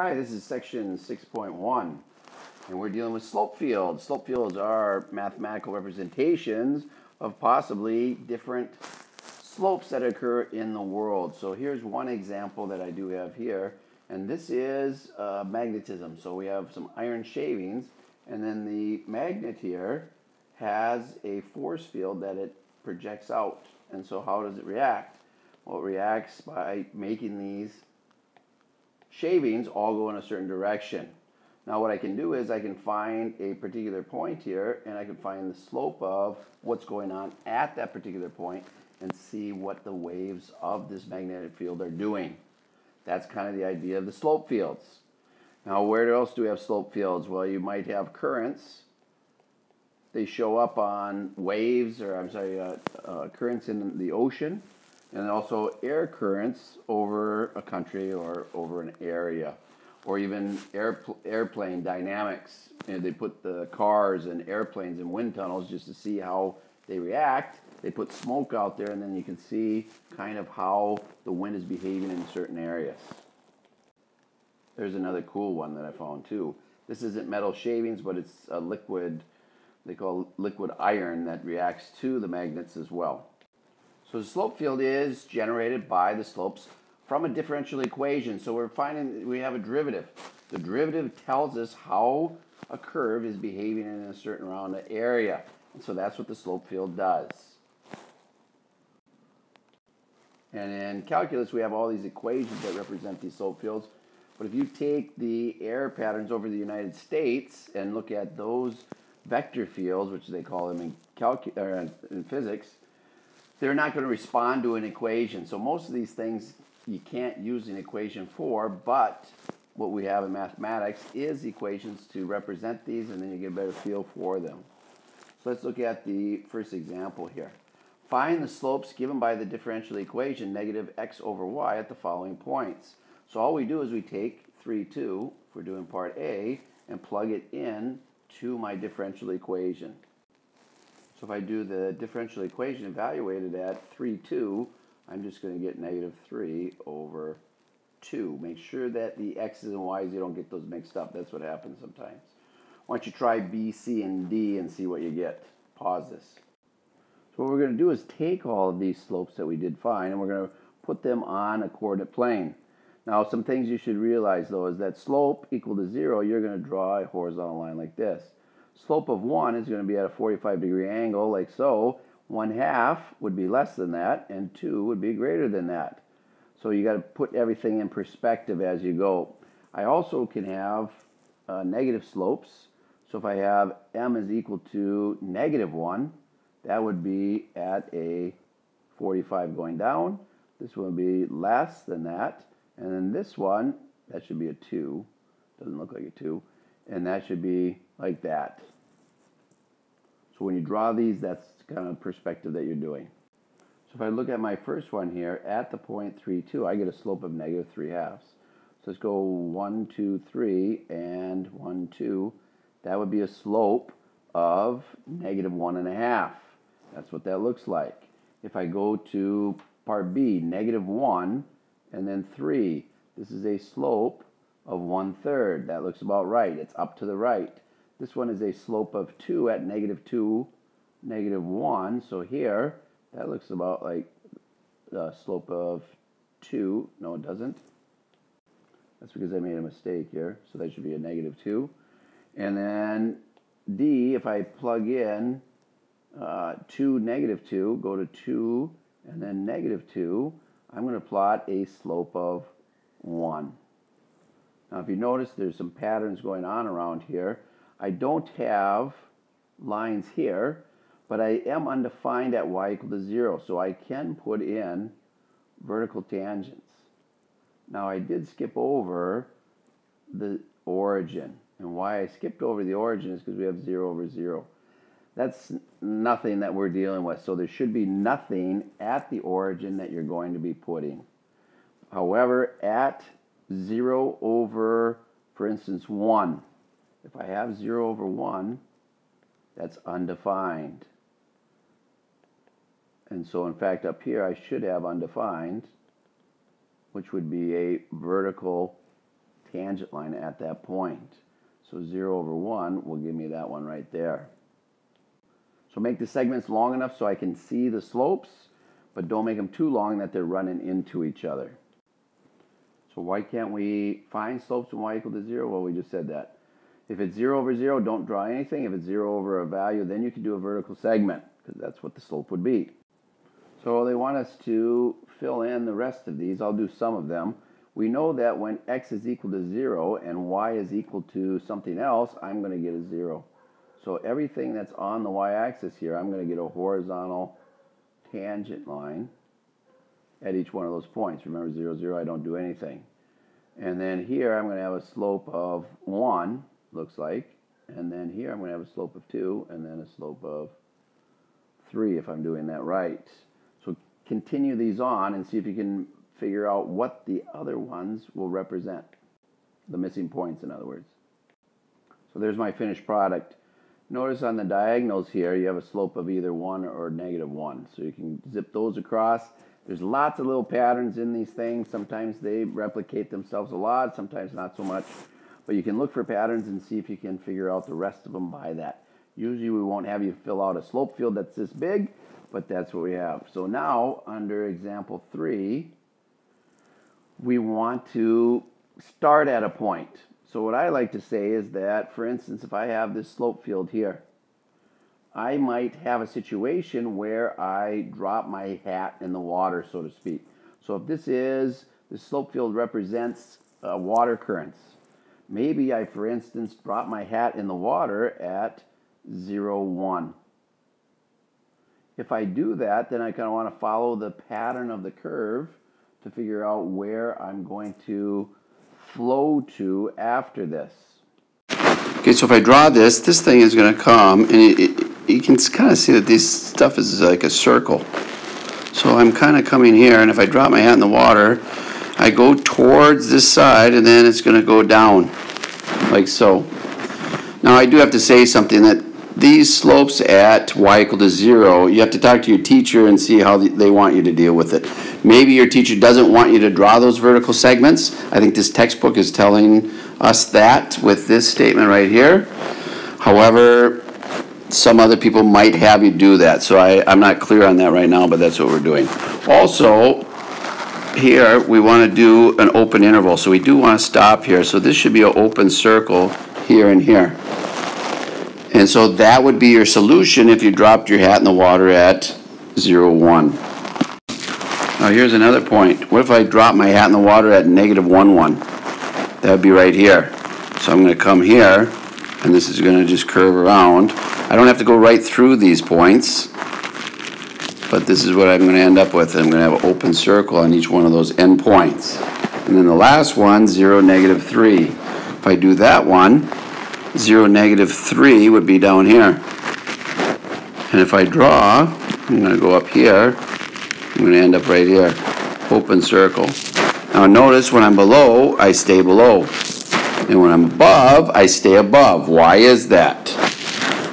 Hi, this is section 6.1, and we're dealing with slope fields. Slope fields are mathematical representations of possibly different slopes that occur in the world. So here's one example that I do have here, and this is uh, magnetism. So we have some iron shavings, and then the magnet here has a force field that it projects out. And so how does it react? Well, it reacts by making these shavings all go in a certain direction. Now what I can do is I can find a particular point here and I can find the slope of what's going on at that particular point and see what the waves of this magnetic field are doing. That's kind of the idea of the slope fields. Now where else do we have slope fields? Well you might have currents. They show up on waves or I'm sorry uh, uh, currents in the ocean and also air currents over a country or over an area, or even airplane dynamics. They put the cars and airplanes in wind tunnels just to see how they react. They put smoke out there, and then you can see kind of how the wind is behaving in certain areas. There's another cool one that I found too. This isn't metal shavings, but it's a liquid, they call liquid iron that reacts to the magnets as well. So the slope field is generated by the slopes from a differential equation. So we're finding we have a derivative. The derivative tells us how a curve is behaving in a certain round area. And so that's what the slope field does. And in calculus, we have all these equations that represent these slope fields. But if you take the air patterns over the United States and look at those vector fields, which they call them in, calcu- uh, in physics, they're not going to respond to an equation. So most of these things you can't use an equation for, but what we have in mathematics is equations to represent these and then you get a better feel for them. So let's look at the first example here. Find the slopes given by the differential equation negative x over y at the following points. So all we do is we take 3, 2, if we're doing part A, and plug it in to my differential equation. So if I do the differential equation evaluated at 3, 2, I'm just going to get negative 3 over 2. Make sure that the x's and y's, you don't get those mixed up. That's what happens sometimes. Why don't you try B, C, and D and see what you get. Pause this. So what we're going to do is take all of these slopes that we did find and we're going to put them on a coordinate plane. Now some things you should realize though is that slope equal to 0, you're going to draw a horizontal line like this slope of 1 is going to be at a 45 degree angle like so. 1 half would be less than that and 2 would be greater than that. So you got to put everything in perspective as you go. I also can have uh, negative slopes. So if I have m is equal to negative 1, that would be at a 45 going down. This one would be less than that. And then this one, that should be a 2. Doesn't look like a 2. And that should be like that. So when you draw these, that's kind of perspective that you're doing. So if I look at my first one here, at the point 3, 2, I get a slope of negative 3 halves. So let's go 1, 2, 3, and 1, 2. That would be a slope of negative 1 and a half. That's what that looks like. If I go to part B, negative 1, and then 3, this is a slope of 1 third. That looks about right. It's up to the right. This one is a slope of 2 at negative 2, negative 1. So here, that looks about like the slope of 2. No, it doesn't. That's because I made a mistake here. So that should be a negative 2. And then D, if I plug in uh, 2, negative 2, go to 2, and then negative 2, I'm going to plot a slope of 1. Now, if you notice, there's some patterns going on around here. I don't have lines here, but I am undefined at y equal to 0, so I can put in vertical tangents. Now I did skip over the origin, and why I skipped over the origin is because we have 0 over 0. That's nothing that we're dealing with, so there should be nothing at the origin that you're going to be putting. However, at 0 over, for instance, 1, if I have 0 over 1, that's undefined. And so in fact up here I should have undefined, which would be a vertical tangent line at that point. So 0 over 1 will give me that one right there. So make the segments long enough so I can see the slopes, but don't make them too long that they're running into each other. So why can't we find slopes when y equal to 0? Well, we just said that. If it's 0 over 0, don't draw anything. If it's 0 over a value, then you can do a vertical segment, because that's what the slope would be. So they want us to fill in the rest of these. I'll do some of them. We know that when x is equal to 0 and y is equal to something else, I'm going to get a 0. So everything that's on the y-axis here, I'm going to get a horizontal tangent line at each one of those points. Remember 0, 0, I don't do anything. And then here I'm going to have a slope of 1, looks like. And then here I'm going to have a slope of 2 and then a slope of 3 if I'm doing that right. So continue these on and see if you can figure out what the other ones will represent. The missing points, in other words. So there's my finished product. Notice on the diagonals here, you have a slope of either 1 or negative 1. So you can zip those across. There's lots of little patterns in these things. Sometimes they replicate themselves a lot, sometimes not so much. But you can look for patterns and see if you can figure out the rest of them by that. Usually we won't have you fill out a slope field that's this big, but that's what we have. So now, under example 3, we want to start at a point. So what I like to say is that, for instance, if I have this slope field here, I might have a situation where I drop my hat in the water, so to speak. So if this is, the slope field represents uh, water currents. Maybe I, for instance, drop my hat in the water at 0, 1. If I do that, then I kind of want to follow the pattern of the curve to figure out where I'm going to flow to after this. Okay, so if I draw this, this thing is going to come, and it, it, you can kind of see that this stuff is like a circle. So I'm kind of coming here, and if I drop my hat in the water, I go towards this side, and then it's going to go down, like so. Now I do have to say something that these slopes at y equal to zero, you have to talk to your teacher and see how they want you to deal with it. Maybe your teacher doesn't want you to draw those vertical segments. I think this textbook is telling us that with this statement right here. However, some other people might have you do that. So I, I'm not clear on that right now, but that's what we're doing. Also, here we want to do an open interval. So we do want to stop here. So this should be an open circle here and here. And so that would be your solution if you dropped your hat in the water at 0, 1. Now here's another point. What if I drop my hat in the water at negative 1, 1? That would be right here. So I'm going to come here, and this is going to just curve around. I don't have to go right through these points, but this is what I'm going to end up with. I'm going to have an open circle on each one of those endpoints. And then the last one, 0, negative 3. If I do that one, 0, negative 3 would be down here. And if I draw, I'm going to go up here. I'm going to end up right here. Open circle. Now notice when I'm below, I stay below. And when I'm above, I stay above. Why is that?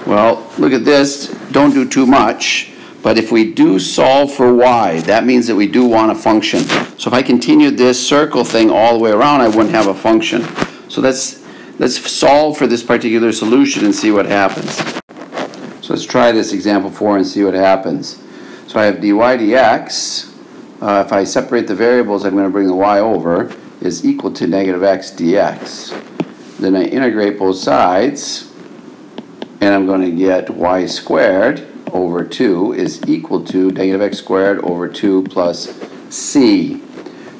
Well, look at this. Don't do too much. But if we do solve for y, that means that we do want a function. So if I continued this circle thing all the way around, I wouldn't have a function. So let's Let's solve for this particular solution and see what happens. So let's try this example 4 and see what happens. So I have dy dx. Uh, if I separate the variables, I'm going to bring the y over, is equal to negative x dx. Then I integrate both sides, and I'm going to get y squared over 2 is equal to negative x squared over 2 plus c.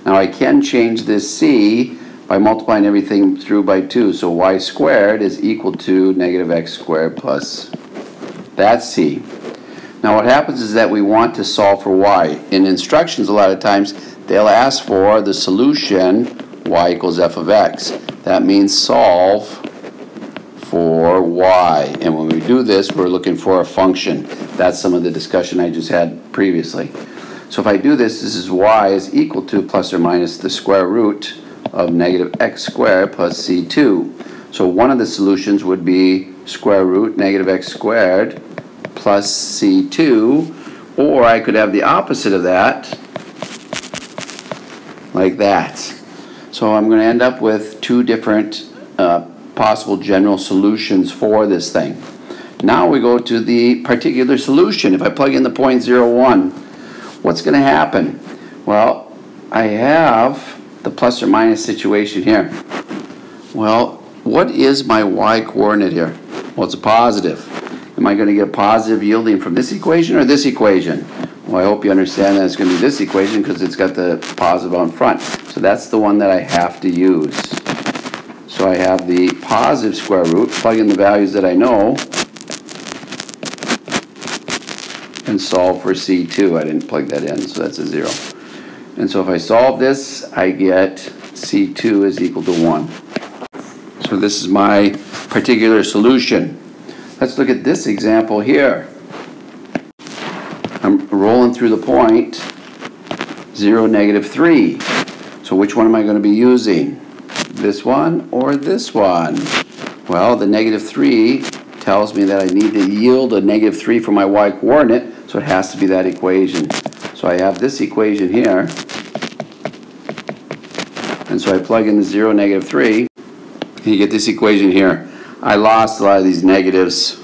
Now I can change this c by multiplying everything through by 2. So y squared is equal to negative x squared plus that's c. Now what happens is that we want to solve for y. In instructions a lot of times they'll ask for the solution y equals f of x. That means solve for y. And when we do this we're looking for a function. That's some of the discussion I just had previously. So if I do this, this is y is equal to plus or minus the square root of negative x squared plus c2. So one of the solutions would be square root negative x squared plus c2, or I could have the opposite of that, like that. So I'm gonna end up with two different, uh, possible general solutions for this thing. Now we go to the particular solution. If I plug in the point zero one, what's gonna happen? Well, I have the plus or minus situation here. Well, what is my y coordinate here? Well, it's a positive. Am I gonna get a positive yielding from this equation or this equation? Well, I hope you understand that it's gonna be this equation because it's got the positive on front. So that's the one that I have to use. So I have the positive square root, plug in the values that I know, and solve for C2. I didn't plug that in, so that's a zero. And so if I solve this, I get C2 is equal to 1. So this is my particular solution. Let's look at this example here. I'm rolling through the point, 0, negative 3. So which one am I going to be using? This one or this one? Well, the negative 3 tells me that I need to yield a negative 3 for my y coordinate, so it has to be that equation. So I have this equation here. And so I plug in the 0, negative 3, and you get this equation here. I lost a lot of these negatives,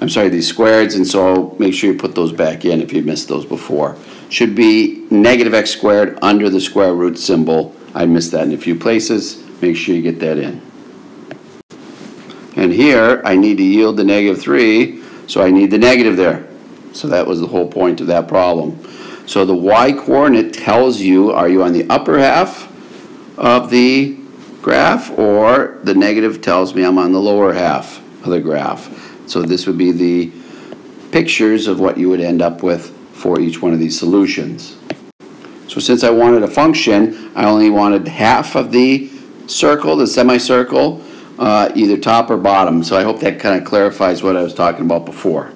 I'm sorry, these squareds, and so make sure you put those back in if you missed those before. Should be negative x squared under the square root symbol. I missed that in a few places. Make sure you get that in. And here, I need to yield the negative 3, so I need the negative there. So that was the whole point of that problem. So the y coordinate tells you, are you on the upper half of the graph, or the negative tells me I'm on the lower half of the graph. So this would be the pictures of what you would end up with for each one of these solutions. So since I wanted a function, I only wanted half of the circle, the semicircle, uh, either top or bottom. So I hope that kind of clarifies what I was talking about before.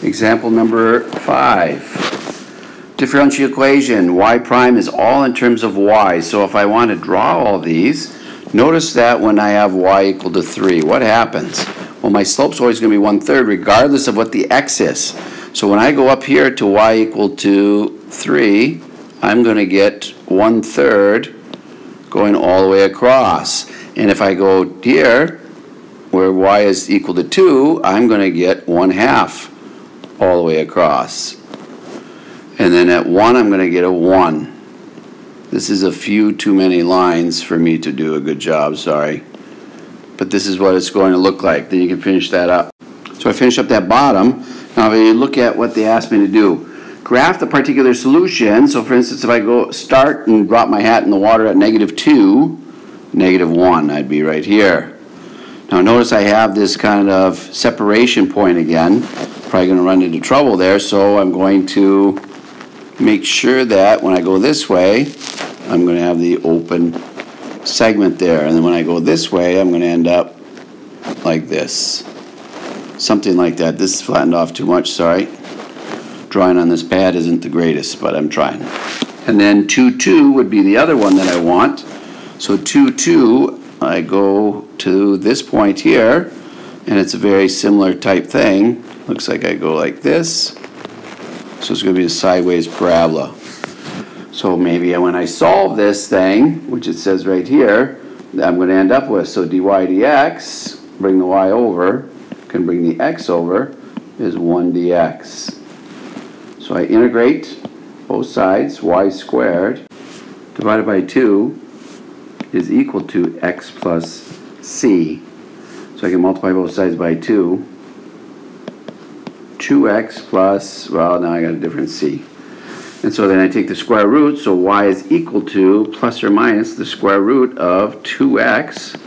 Example number five. Differential equation, y prime is all in terms of y. So if I want to draw all these, notice that when I have y equal to 3, what happens? Well, my slope's always going to be one-third regardless of what the x is. So when I go up here to y equal to 3, I'm going to get one-third going all the way across. And if I go here, where y is equal to 2, I'm going to get 1 half all the way across. And then at 1, I'm going to get a 1. This is a few too many lines for me to do a good job, sorry. But this is what it's going to look like. Then you can finish that up. So I finish up that bottom. Now if you look at what they asked me to do, graph the particular solution. So for instance, if I go start and drop my hat in the water at negative 2, negative 1, I'd be right here. Now notice I have this kind of separation point again. Probably going to run into trouble there, so I'm going to make sure that when I go this way, I'm going to have the open segment there. And then when I go this way, I'm going to end up like this. Something like that. This is flattened off too much, sorry. Drawing on this pad isn't the greatest, but I'm trying. And then 2, 2 would be the other one that I want. So 2, 2, I go to this point here, and it's a very similar type thing. Looks like I go like this. So it's going to be a sideways parabola. So maybe when I solve this thing, which it says right here, I'm going to end up with, so dy dx, bring the y over, can bring the x over, is 1 dx. So I integrate both sides, y squared divided by 2 is equal to x plus c. So I can multiply both sides by 2. 2x plus, well, now I got a different c. And so then I take the square root, so y is equal to plus or minus the square root of 2x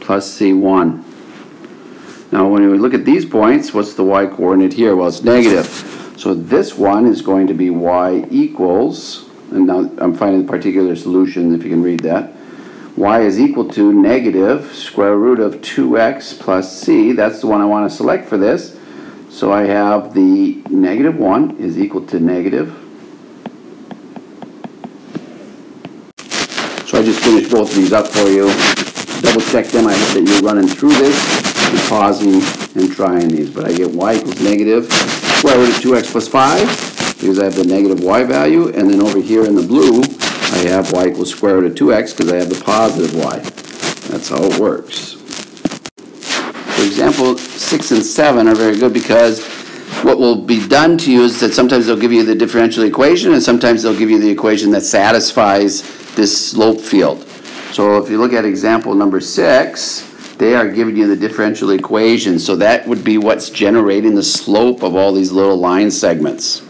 plus c1. Now when we look at these points, what's the y coordinate here? Well, it's negative. So this one is going to be y equals, and now I'm finding the particular solution if you can read that. y is equal to negative square root of 2x plus c. That's the one I want to select for this. So I have the negative 1 is equal to negative. So I just finished both of these up for you. Double check them. I hope that you're running through this and pausing and trying these. But I get y equals negative square root of 2x plus 5 because I have the negative y value. And then over here in the blue, I have y equals square root of two x because I have the positive y. That's how it works. For example, six and seven are very good because what will be done to you is that sometimes they'll give you the differential equation and sometimes they'll give you the equation that satisfies this slope field. So if you look at example number six, they are giving you the differential equation. So that would be what's generating the slope of all these little line segments.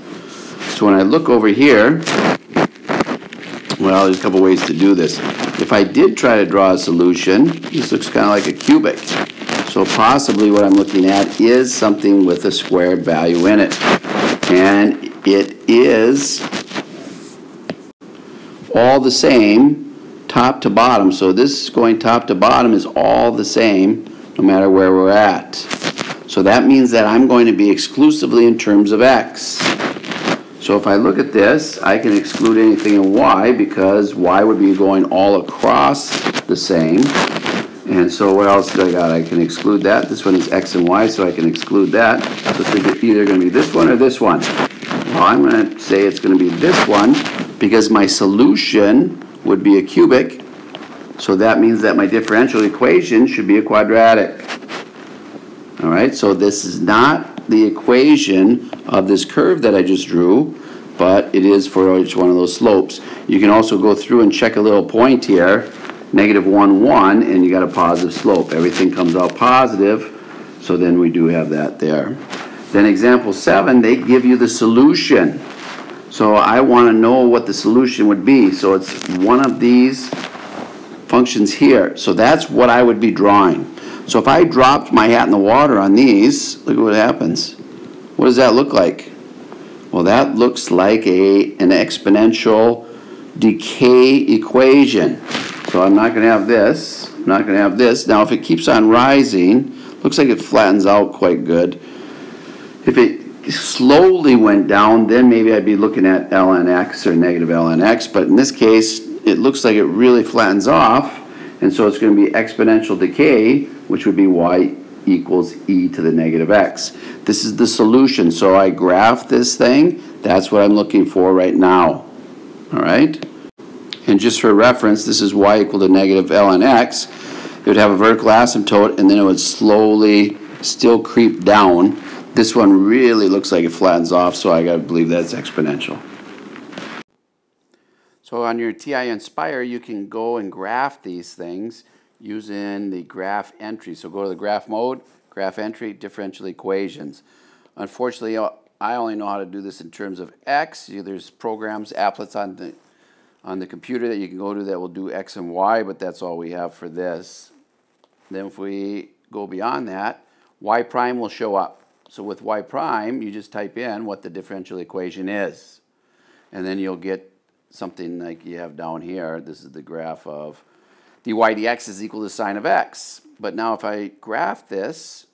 So when I look over here, well, there's a couple ways to do this. If I did try to draw a solution, this looks kind of like a cubic. So possibly what I'm looking at is something with a squared value in it. And it is all the same, top to bottom. So this going top to bottom is all the same, no matter where we're at. So that means that I'm going to be exclusively in terms of x. So if I look at this, I can exclude anything in y because y would be going all across the same. And so what else do I got? I can exclude that. This one is x and y, so I can exclude that. So it's either going to be this one or this one. Well, I'm going to say it's going to be this one because my solution would be a cubic. So that means that my differential equation should be a quadratic. All right, so this is not the equation of this curve that I just drew, but it is for each one of those slopes. You can also go through and check a little point here, negative 1, 1, and you got a positive slope. Everything comes out positive, so then we do have that there. Then example 7, they give you the solution. So I want to know what the solution would be. So it's one of these functions here. So that's what I would be drawing. So if I dropped my hat in the water on these, look at what happens. What does that look like? Well, that looks like a, an exponential decay equation. So I'm not going to have this. I'm not going to have this. Now, if it keeps on rising, looks like it flattens out quite good. If it slowly went down, then maybe I'd be looking at ln x or negative ln x. But in this case, it looks like it really flattens off. And so it's going to be exponential decay, which would be y equals e to the negative x. This is the solution. So I graph this thing. That's what I'm looking for right now. All right? And just for reference, this is y equal to negative ln x. It would have a vertical asymptote, and then it would slowly still creep down. This one really looks like it flattens off, so I got to believe that's exponential. So on your TI-Nspire, you can go and graph these things using the graph entry. So go to the graph mode, graph entry, differential equations. Unfortunately, uh, I only know how to do this in terms of x. There's programs, applets on the, on the computer that you can go to that will do x and y, but that's all we have for this. Then if we go beyond that, y prime will show up. So with y prime, you just type in what the differential equation is. And then you'll get something like you have down here. This is the graph of dy dx is equal to sine of x. But now if I graph this,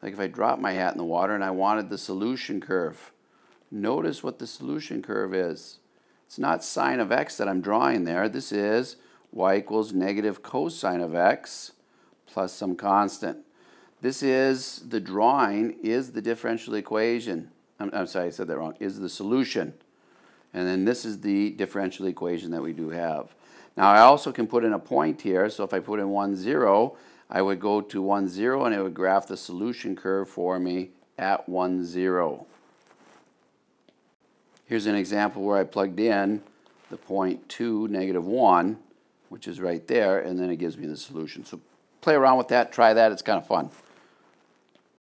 like if I drop my hat in the water and I wanted the solution curve, notice what the solution curve is. It's not sine of x that I'm drawing there. This is y equals negative cosine of x plus some constant. This is, the drawing is the differential equation. I'm, I'm sorry, I said that wrong, is the solution. And then this is the differential equation that we do have. Now I also can put in a point here, so if I put in 1, 0, I would go to 1, 0 and it would graph the solution curve for me at 1, 0. Here's an example where I plugged in the point 2, negative 1, which is right there, and then it gives me the solution. So play around with that, try that, it's kind of fun.